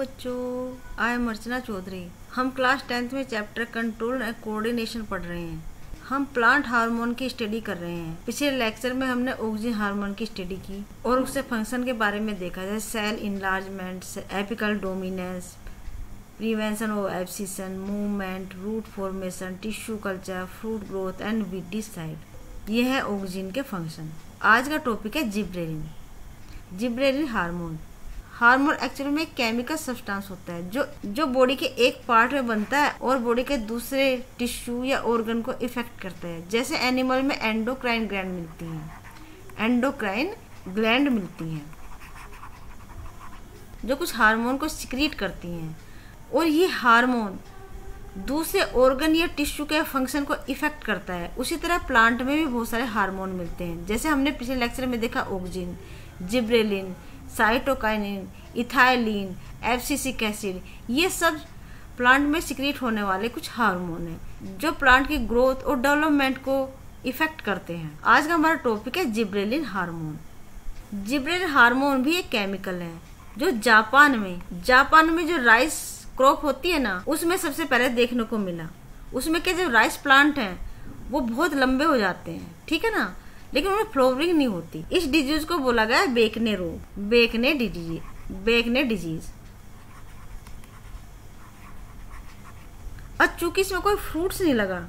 बच्चों I am Archana Chaudhary, हम class tenth में चैप्टर कंट्रोल एंड कोऑर्डिनेशन पढ़ रहे हैं। हम प्लांट हार्मोन की स्टडी कर रहे हैं। पिछले लेक्चर में हमने ऑक्सीजन हार्मोन की स्टडी की और उससे फ़ंक्शन के बारे में देखा, जैसे cell enlargement apical dominance prevention of abscission movement root formation tissue culture fruit growth and weedicide ये है ऑक्सीजन के फ़ंक्शन आज का टॉपिक है gibberellin. Gibberellin hormone hormone actually में केमिकल सब्सटेंस होता है, जो जो बॉडी के एक पार्ट में बनता है और बॉडी के दूसरे टिश्यू या ऑर्गन को इफ़ेक्ट करता है। जैसे एनिमल में एंडोक्राइन ग्लैंड मिलती हैं। एंडोक्राइन ग्लैंड मिलती हैं, जो कुछ हार्मोन को सिक्रीट करती हैं। और ये हार्मोन दूसरे ऑर्गन या टिश्यू के फ़ंक्शन को इफ़ेक्ट करता है। उसी तरह प्लांट में भी बहुत सारे हार्मोन मिलते हैं। जैसे हमने पिछले लेक्चर में देखा auxin gibberellin cytokinin, ethylene abscisic acid ये सब प्लांट में सिक्रीट होने वाले कुछ हार्मोन हैं, जो प्लांट की ग्रोथ और डेवलपमेंट को इफ़ेक्ट करते हैं। आज का हमारा टॉपिक है जिब्रेलिन हार्मोन। जिब्रेलिन हार्मोन भी एक केमिकल है, जो जापान में जापान में जो राइस क्रॉप होती है ना, उसमें सबसे पहले देखने को मिला। उसमें के जो राइस प्लांट हैं, वो बहुत लंबे हो जाते हैं, ठीक है ना? लेकिन उनमें फ्लोवरिंग नहीं होती। इस डिज़ीज़ को बोला गया बेकने रोग। बेकने डिज़ीज़ बेकने डिज़ीज़ और चूँकि इसमें कोई फ्रूट्स नहीं लगा,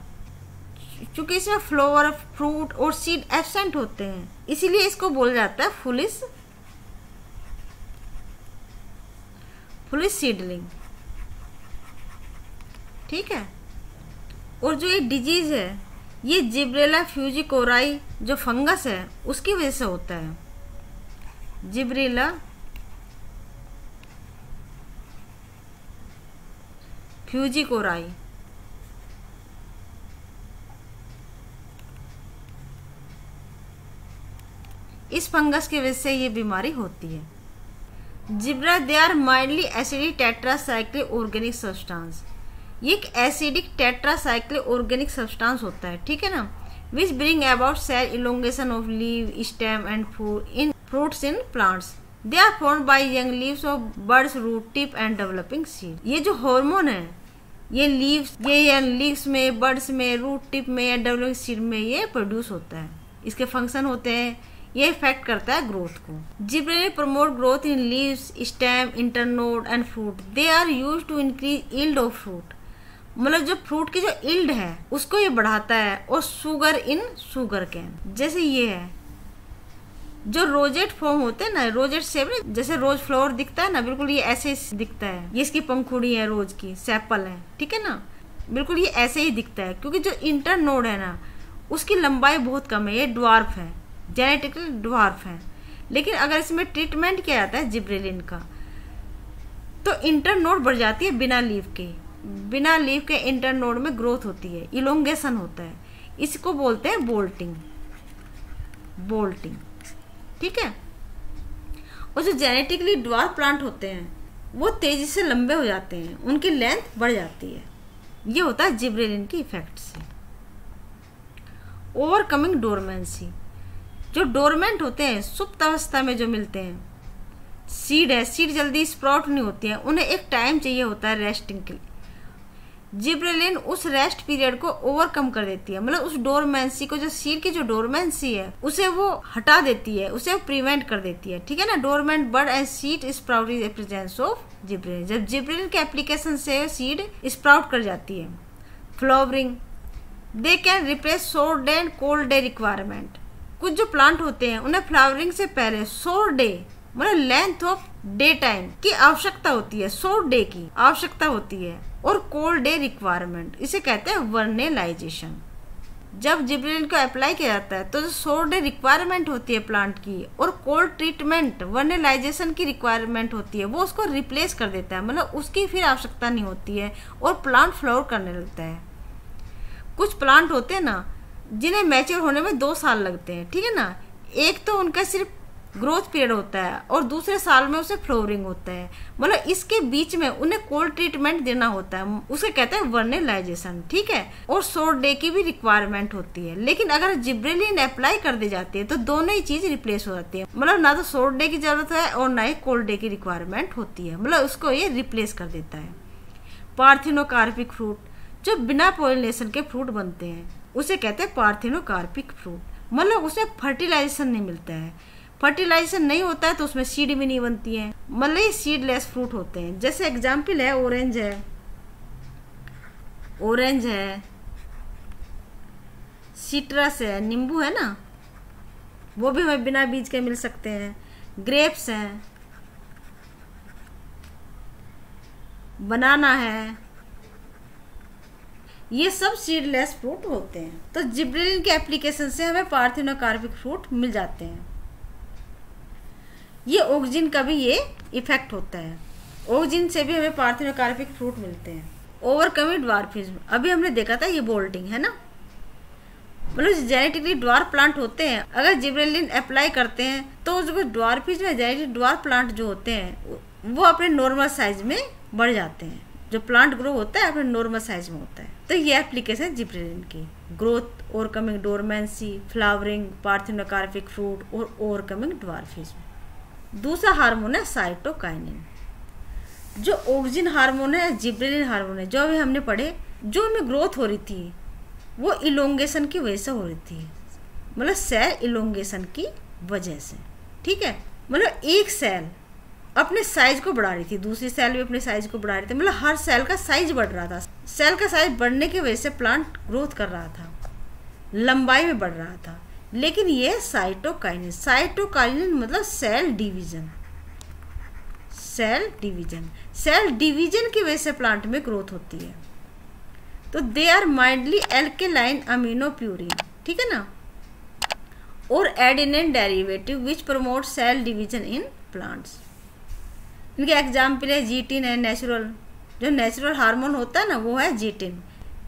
चूँकि इसमें फ्लोवर फ्रूट और सीड एबसेंट होते हैं, इसीलिए इसको बोला जाता है फुलिस फुलिस सीडलिंग ठीक है? और जो ये डिज़ीज़ है ये जिब्रेला फ्यूजिकोराई जो फंगस है, उसकी वजह से होता है। Gibberella fujikuroi. इस फंगस की वजह से ये बीमारी होती है। Zebra, they are mildly acidic tetracyclic organic substance. ये एक एसिडिक टेट्रासाइक्लिक ऑर्गेनिक सब्सटेंस होता है, ठीक है ना? Which bring about cell elongation of leave stem and food in fruits in plants they are form by young leaves of buds root tip and developing seed ये जो hormone है, ये leaves ये यंग लीव्स में buds में root tip में या developing seed में ये प्रोड्यूस होता है। इसके फ़ंक्शन होते हैं, ये इफ़ेक्ट करता है ग्रोथ को। Gibberellin promote growth in leaves stem internode and fruit they are use to increase yield of fruit मतलब जो फ्रूट की जो इल्ड है, उसको ये बढ़ाता है और शुगर इन शुगर कैन जैसे ये है, जो रोजेट फॉर्म होते हैं ना रोजेट शेप जैसे रोज फ्लावर दिखता है ना, बिल्कुल ये ऐसे दिखता है। ये इसकी पंखुड़ी है रोज की सेपल है, ठीक है ना? बिल्कुल ये ऐसे ही दिखता है, क्योंकि जो इंटर नोड है ना, उसकी लंबाई बहुत कम है, ये ड्वार्फ है जेनेटिकली ड्वार्फ है। लेकिन अगर इसमें ट्रीटमेंट किया जाता है जिब्रेलिन का तो इंटर नोड बढ़ जाती है बिना लीव के। बिना लीव के इंटर नोड में ग्रोथ होती है इलोंगेशन होता है। इसको बोलते हैं बोल्टिंग बोल्टिंग ठीक है? और जो जेनेटिकली ड्वार प्लांट होते हैं। वो तेज़ी से लंबे हो जाते हैं। उनकी लेंथ बढ़ जाती है। ये होता है जिब्रेलिन की इफ़ेक्ट से। ओवरकमिंग डोरमेंसी जो डोरमेंट होते हैं, सुप्त अवस्था में जो मिलते हैं सीड है। सीड जल्दी स्प्राउट नहीं होती है। उन्हें एक टाइम चाहिए होता है रेस्टिंग के लिए। जिब्रेलिन उस रेस्ट पीरियड को ओवरकम कर देती है। मतलब उस डोरमेंसी को, जो सीड की जो डोरमेंसी है, उसे वो हटा देती है, उसे प्रिवेंट कर देती है। ठीक है ना? Dormant bud and seed sprout is presence of gibberellin. जब जिब्रेलिन के एप्लीकेशन से सीड स्प्राउट कर जाती है flowering they can replace short day and cold day requirement कुछ जो प्लांट होते हैं, उन्हें फ्लावरिंग से पहले सोर डे मतलब लेंथ ऑफ़ डे टाइम की आवश्यकता होती है सोर डे की आवश्यकता होती है। और कोल्ड डे रिक्वायरमेंट, इसे कहते हैं वर्नेलाइजेशन। जब जिब्रेलिन को अप्लाई किया जाता है तो जो सोर डे रिक्वायरमेंट होती है प्लांट की और कोल्ड ट्रीटमेंट, वर्नेलाइजेशन की रिक्वायरमेंट होती है, वो उसको रिप्लेस कर देता है। मतलब उसकी फिर आवश्यकता नहीं होती है और प्लांट फ्लोर करने लगता है। कुछ प्लांट होते हैं ना, जिन्हें मैच्योर होने में दो साल लगते हैं, ठीक है ना? एक तो उनका सिर्फ़ ग्रोथ पीरियड होता है और दूसरे साल में उसे फ्लोरिंग होता है। मतलब इसके बीच में उन्हें कोल्ड ट्रीटमेंट देना होता है। उसे कहते हैं वर्नेलाइजेशन, ठीक है? और शोर्ट डे की भी रिक्वायरमेंट होती है। लेकिन अगर जिब्रेलिन अप्लाई कर दी जाती है तो दोनों ही चीज़ रिप्लेस हो जाती है। मतलब ना तो शोर्ट डे की ज़रूरत है और ना ही कोल्ड डे की रिक्वायरमेंट होती है। मतलब उसको ये रिप्लेस कर देता है। पार्थिनोकार्पिक फ्रूट, जो बिना पोलिनेशन के फ्रूट बनते हैं, उसे कहते हैं पार्थिनोकार्पिक फ्रूट। मतलब उसे फर्टिलाइजेशन नहीं मिलता है। फर्टिलाइजेशन नहीं होता है तो उसमें सीड भी नहीं बनती है। मतलब सीडलेस फ्रूट होते हैं। जैसे एग्ज़ाम्पल है, ऑरेंज है। ऑरेंज है। सिट्रस है, नींबू है ना? वो भी हमें बिना बीज के मिल सकते हैं। ग्रेप्स हैं। बनाना है। ये सब सीडलेस फ्रूट होते हैं। तो जिब्रेलिन के एप्लीकेशन से हमें पार्थिनोकार्बिक फ्रूट मिल जाते हैं। ये ऑक्सीजन का भी ये इफ़ेक्ट होता है। ऑक्सीजन से भी हमें पार्थिनोकार्बिक फ्रूट मिलते हैं। ओवरकमिंग ड्वार्फिज्म अभी हमने देखा था ये बोल्टिंग है ना? मतलब जेनेटिकली ड्वार प्लांट होते हैं, अगर जिब्रेलिन अप्लाई करते हैं तो जो ड्वार्फिज्म है जेनेटिक ड्वार प्लांट जो होते हैं, वो अपने नॉर्मल साइज़ में बढ़ जाते हैं। जो प्लांट ग्रो होता है, अपने नॉर्मल साइज़ में होता है। तो ये एप्लीकेशन जिब्रेलिन की। Growth overcoming dormancy flowering parthenocarpic fruit और ओवरकमिंग ड्वार्फिज्म दूसरा हार्मोन है साइटोकाइनिन, जो ऑक्सीजन हार्मोन है, जिब्रेलिन हार्मोन है। जो अभी हमने पढ़े, जो हमें ग्रोथ हो रही थी, वो इलोंगेशन की वजह से हो रही थी। मतलब सेल इलोंगेशन की वजह से, ठीक है? मतलब एक सेल अपने साइज़ को बढ़ा रही थी, दूसरी सेल भी अपने साइज़ को बढ़ा रही थी। मतलब हर सेल का साइज़ बढ़ रहा था। सेल का साइज़ बढ़ने की वजह से प्लांट ग्रोथ कर रहा था। लंबाई में बढ़ रहा था। लेकिन ये साइटोकाइनिन साइटोकाइनिन मतलब cell division cell division cell division की वजह से प्लांट में ग्रोथ होती है। तो they are mildly alkaline amino purine ठीक है ना? और adenine derivative which promote cell division in plants इनके एग्ज़ाम्पल है जीटिन है नेचुरल जो नेचुरल हार्मोन होता है ना, वो है जीटिन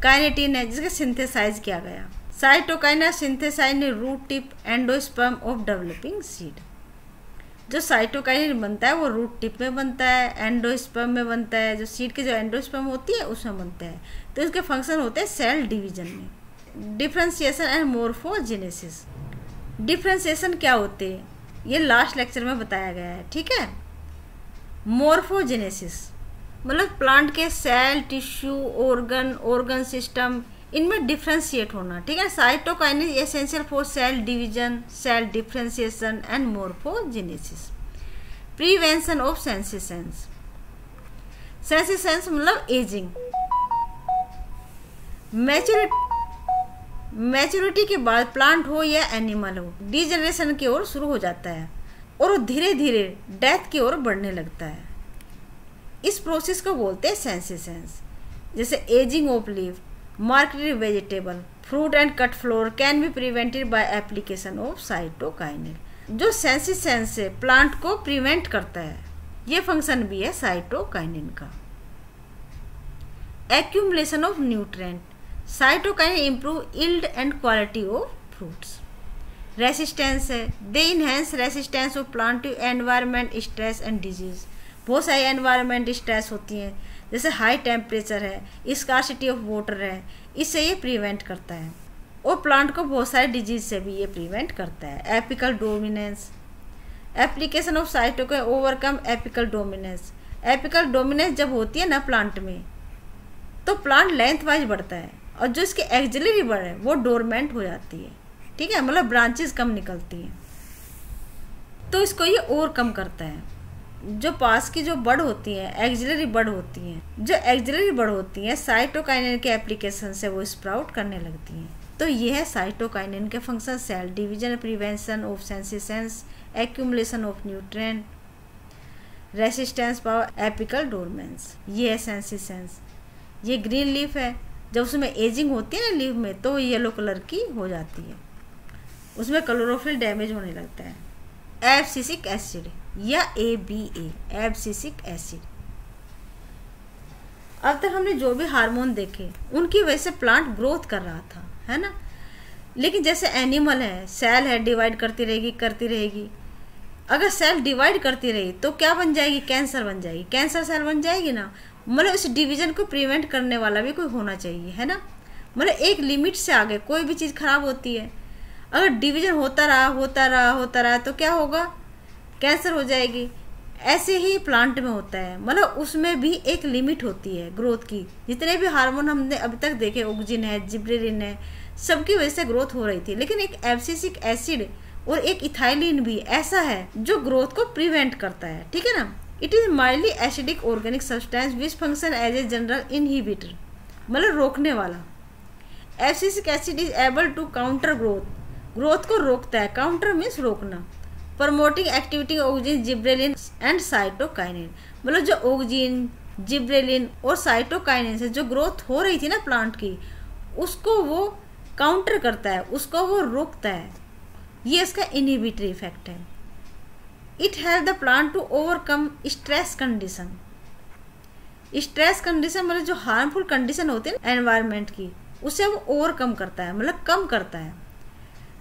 काइनेटिन है, जिसका सिंथेसाइज किया गया। Cytokinin synthesize root tip endosperm of developing seed जो साइटोकाइनिन बनता है, वो रूट टिप में बनता है एंडोस्पर्म में बनता है। जो सीड के जो एंडोस्पर्म होती है, उसमें बनता है। तो इसके फ़ंक्शन होते हैं सेल डिवीज़न में। डिफ्रेंसिएशन एंड मोर्फोजेनेसिस डिफ्रेंसिएशन क्या होते हैं? ये लास्ट लेक्चर में बताया गया है, ठीक है? मोर्फोजेनेसिस मतलब प्लांट के cell tissue organ organ system इनमें डिफ्रेंशिएट होना, ठीक है? Cytokine essential for cell division cell differentiation and morphogenesis prevention of senescence senescence मतलब एजिंग मैच्योरिटी मैच्योरिटी के बाद प्लांट हो या एनिमल हो डिजनरेशन की ओर शुरू हो जाता है और धीरे धीरे डेथ की ओर बढ़ने लगता है। इस प्रोसेस को बोलते हैं सेंसिसेंस जैसे ageing of leaf marketed vegetable fruit and cut flower can be prevented by application of cytokinin जो सेंसिसेंस से प्लांट को प्रिवेंट करता है। ये फ़ंक्शन भी है साइटोकाइनिन का। Accumulation of nutrient cytokinin improve yield and quality of fruits resistance है। They enhance resistance of plant to environment stress and disease बहुत सारी एनवायरमेंट स्ट्रेस होती हैं। जैसे हाई टेम्परेचर है स्कारसिटी ऑफ़ वाटर है, इससे ये प्रिवेंट करता है। और प्लांट को बहुत सारे डिज़ीज़ से भी ये प्रिवेंट करता है। Apical dominance application of cyto को overcome apical dominance apical dominance जब होती है ना प्लांट में तो प्लांट लेंथ वाइज बढ़ता है और जो इसकी एक्जिलरी बढ़ है, वो डोरमेंट हो जाती है। ठीक है? मतलब ब्रांचेस कम निकलती हैं। तो इसको ये और कम करता है। जो पास की जो बड होती हैं एक्जिलरी बड होती हैं, जो एक्जिलरी बड होती हैं साइटोकाइनिन के एप्लीकेशन से वो स्प्राउट करने लगती हैं। तो ये है साइटोकाइनिन के function cell division prevention of senescence accumulation of nutrient resistance power apical dominance ये है सेंसिसेंस ये ग्रीन लीफ है। जब उसमें एजिंग होती है ना लीफ में तो येलो कलर की हो जाती है। उसमें क्लोरोफिल डैमेज होने लगता है। एफसिसिक एसिड या A B A abscisic acid अब तक हमने जो भी हार्मोन देखे, उनकी वजह से प्लांट ग्रोथ कर रहा था, है ना? लेकिन जैसे एनिमल है सेल है डिवाइड करती रहेगी करती रहेगी। अगर सेल डिवाइड करती रही तो क्या बन जाएगी? कैंसर बन जाएगी। कैंसर सेल बन जाएगी ना? मतलब इस डिवीज़न को प्रिवेंट करने वाला भी कोई होना चाहिए, है ना? मतलब एक लिमिट से आगे कोई भी चीज़ खराब होती है। अगर डिवीज़न होता रहा होता रहा होता रहा तो क्या होगा? कैंसर हो जाएगी। ऐसे ही प्लांट में होता है। मतलब उसमें भी एक लिमिट होती है ग्रोथ की। जितने भी हार्मोन हमने अभी तक देखे ऑक्जिन है जिब्रेलिन है, सबकी वजह से ग्रोथ हो रही थी। लेकिन एक एब्सिसिक एसिड और एक इथाइलिन भी ऐसा है जो ग्रोथ को प्रिवेंट करता है। ठीक है ना? It is mildly acidic organic substance which function as a general inhibitor मतलब रोकने वाला। Abscisic acid is able to counter growth growth को रोकता है। काउंटर मीन्स रोकना। Promoting activity auxin gibberellin and cytokinin मतलब जो ऑक्जिन जिब्रेलिन और साइटोकाइनिन से जो ग्रोथ हो रही थी ना प्लांट की, उसको वो काउंटर करता है, उसको वो रोकता है। ये इसका इनिबिटरी इफ़ेक्ट है। It help the plant to overcome stress condition stress condition मतलब जो हार्मफुल कंडीशन होती है ना एनवायरमेंट की, उसे वो ओवरकम करता है मतलब कम करता है।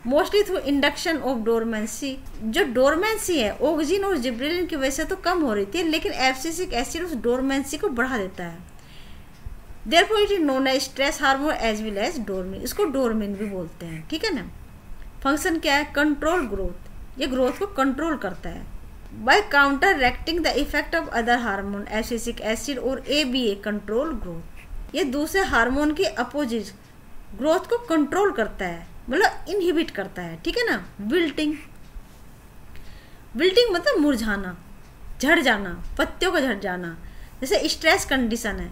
Mostly through induction of dormancy जो डोरमेंसी है ऑक्सीजन और जिब्रेलिन की वजह से तो कम हो रही थी, लेकिन एफसीसिक एसिड उस डोरमेंसी को बढ़ा देता है। Therefore it is known as stress hormone as well as dormin इसको डोरमिन भी बोलते हैं, ठीक है ना? फ़ंक्शन क्या है? कंट्रोल ग्रोथ ये ग्रोथ को कंट्रोल करता है। By counteracting the effect of other hormone abscisic acid और A B A control growth ये दूसरे हार्मोन के अपोजिट ग्रोथ को कंट्रोल करता है। मतलब इनहिबिट करता है, ठीक है ना? विल्टिंग विल्टिंग मतलब मुरझाना, झड़ जाना, पत्तियों का झड़ जाना। जैसे स्ट्रेस कंडीशन है।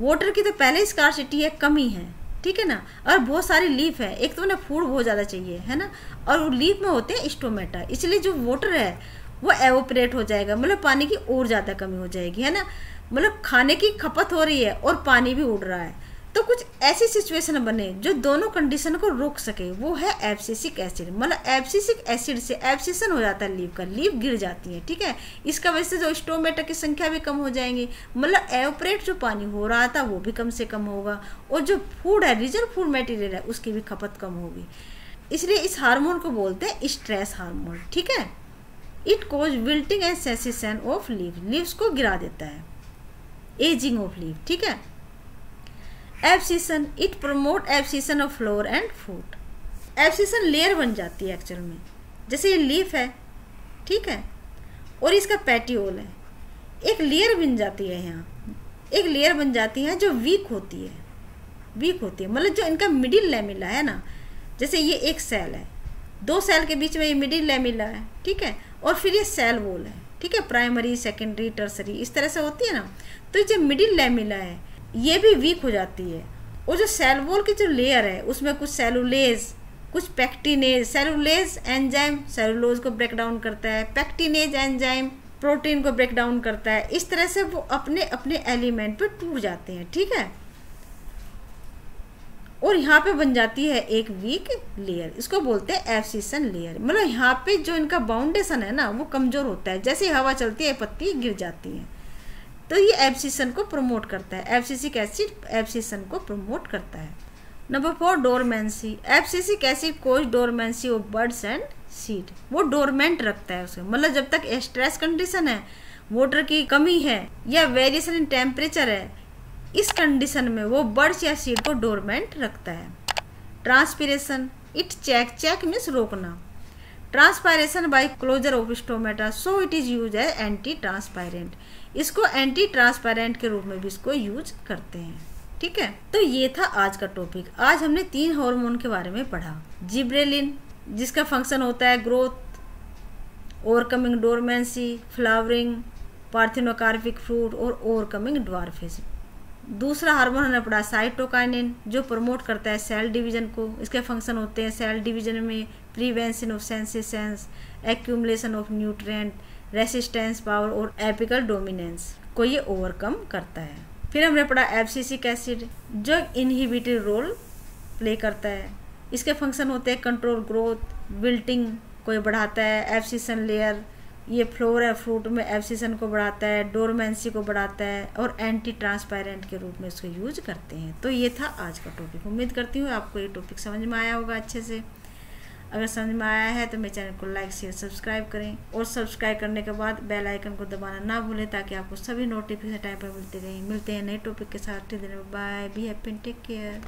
वाटर की तो पहले स्कारसिटी है, कमी है ठीक है ना? और बहुत सारी लीफ है। एक तो उन्हें फ़ूड बहुत ज़्यादा चाहिए, है ना? और वो लीफ में होते हैं स्टोमेटा इसलिए जो वाटर है, वो एवोपरेट हो जाएगा। मतलब पानी की और ज़्यादा कमी हो जाएगी, है ना? मतलब खाने की खपत हो रही है और पानी भी उड़ रहा है। तो कुछ ऐसी सिचुएशन बने जो दोनों कंडीशन को रोक सके। वो है एब्सिसिक एसिड मतलब एब्सिसिक एसिड से एब्सिसन हो जाता है लीव का। लीव गिर जाती है, ठीक है? इसका वजह से जो स्टोमेटा की संख्या भी कम हो जाएँगी। मतलब एवोपरेट जो पानी हो रहा था, वो भी कम से कम होगा। और जो फ़ूड है रिज़र्व फ़ूड मटेरियल है, उसकी भी खपत कम होगी। इसलिए इस हार्मोन को बोलते हैं स्ट्रेस हार्मोन ठीक है? It cause wilting and abscission of leave leaves को गिरा देता है। एजिंग ऑफ़ लीव ठीक है? Abscission it promote abscission of flower and food abscission layer बन जाती है एक्चुअल में। जैसे ये लीफ है, ठीक है? और इसका पैटियोल है। एक लेयर बन जाती है यहाँ। एक लेयर बन जाती है जो वीक होती है। वीक होती है। मतलब जो इनका मिडिल लेमिला है ना। जैसे ये एक सेल है। दो सेल के बीच में ये मिडिल लेमिला है, ठीक है? और फिर ये सेल वोल है, ठीक है? प्राइमरी सेकेंडरी टर्सरी इस तरह से होती है ना। तो जो मिडिल लेमिला है ये भी वीक हो जाती है। और जो सेल वॉल की जो लेयर है, उसमें कुछ सेलुलेज कुछ पैक्टिनेज सेलुलेज एंजाइम सेलुलोज को ब्रेक डाउन करता है पैक्टिनेज एंजाइम प्रोटीन को ब्रेक डाउन करता है। इस तरह से वो अपने अपने एलिमेंट पे टूट जाते हैं, ठीक है? और यहाँ पे बन जाती है एक वीक लेयर इसको बोलते हैं एफसीसन लेयर मतलब यहाँ पे जो इनका बाउंडेशन है ना, वो कमज़ोर होता है। जैसे हवा चलती है, पत्ती गिर जाती है। तो ये एब्सिसन को प्रमोट करता है। एब्सिसिक एसिड एब्सिसन को प्रमोट करता है। Number four dormancy abscisic acid cause dormancy of buds and seed वो डोरमेंट रखता है उसे। मतलब जब तक स्ट्रेस कंडीशन है वाटर की कमी है या वेरिएशन इन टेम्परेचर है, इस कंडीशन में वो बर्ड्स या सीड को डोरमेंट रखता है। Transpiration it check check means रोकना। Transpiration by closure of stomata so it is use as anti transpirant इसको एंटी ट्रांसपेरेंट के रूप में भी इसको यूज़ करते हैं। ठीक है? तो ये था आज का टॉपिक आज हमने तीन हार्मोन के बारे में पढ़ा। जिब्रेलिन जिसका फ़ंक्शन होता है growth overcoming dormancy flowering parthenocarpic fruit और ओवरकमिंग ड्वार्फिज दूसरा हार्मोन हमने पढ़ा साइटोकाइनिन जो प्रमोट करता है सेल डिवीज़न को। इसके फ़ंक्शन होते हैं सेल डिवीज़न में prevention of senescence accumulation of nutrient resistance power और एपिकल डोमिनेंस को ये ओवरकम करता है। फिर हमने पढ़ा एफसीसिक एसिड जो इनहिबिटरी रोल प्ले करता है। इसके फ़ंक्शन होते हैं कंट्रोल ग्रोथ बिल्टिंग को ये बढ़ाता है एफसीसन लेयर ये फ्लोर है, फ्रूट में एफसीसन को बढ़ाता है, डोरमेंसी को बढ़ाता है और एंटी ट्रांसपेरेंट के रूप में इसको यूज़ करते हैं। तो ये था आज का टॉपिक उम्मीद करती हूँ आपको ये टॉपिक समझ में आया होगा अच्छे से। अगर समझ में आया है तो मेरे चैनल को लाइक शेयर सब्सक्राइब करें और सब्सक्राइब करने के बाद बेल आइकन को दबाना ना भूलें ताकि आपको सभी नोटिफिकेशन टाइम पर मिलते रहें। मिलते हैं नए टॉपिक के साथ। Bye be happy take care